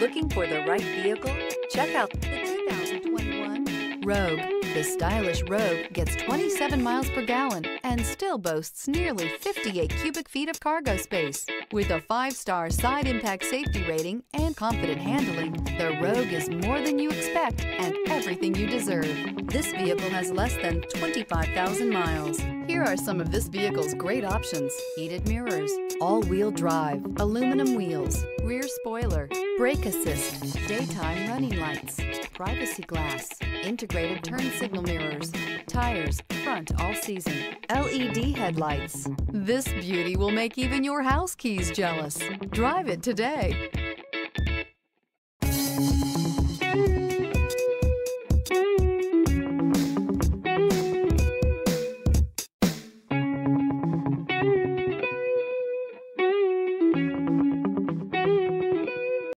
Looking for the right vehicle? Check out the 2021 Rogue. The stylish Rogue gets 27 miles per gallon and still boasts nearly 58 cubic feet of cargo space. With a five-star side impact safety rating and confident handling, the Rogue is more than you expect and everything you deserve. This vehicle has less than 25,000 miles. Here are some of this vehicle's great options. Heated mirrors, all-wheel drive, aluminum wheels, rear spoiler, brake assist, daytime running lights, privacy glass, integrated turn signal mirrors, tires, front all season, LED headlights. This beauty will make even your house keys jealous. Drive it today.